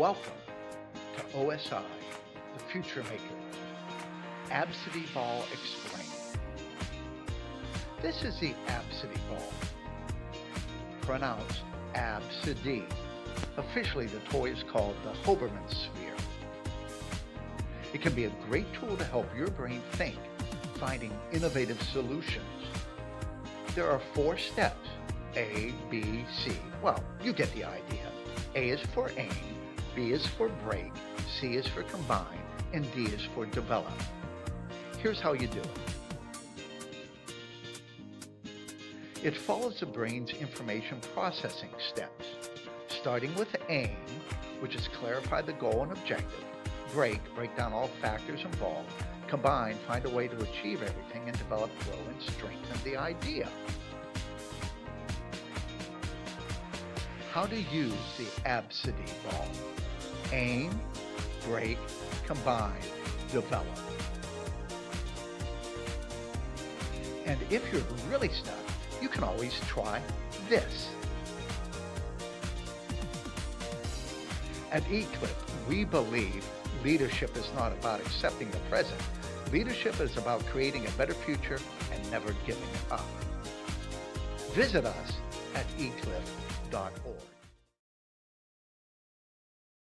Welcome to OSI, the Future Makers. ABCD Ball Explained. This is the ABCD Ball, pronounced Absidy. Officially, the toy is called the Hoberman Sphere. It can be a great tool to help your brain think, finding innovative solutions. There are four steps A, B, C. Well, you get the idea. A is for aim, B is for break, C is for combine, and D is for develop. Here's how you do it. It follows the brain's information processing steps, starting with aim, which is clarify the goal and objective, break, break down all factors involved, combine, find a way to achieve everything, and develop, grow, and strengthen the idea. How to use the Absidy ball. Aim, break, combine, develop. And if you're really stuck, you can always try this. At Iclif, we believe leadership is not about accepting the present. Leadership is about creating a better future and never giving up. Visit us at iclif.org.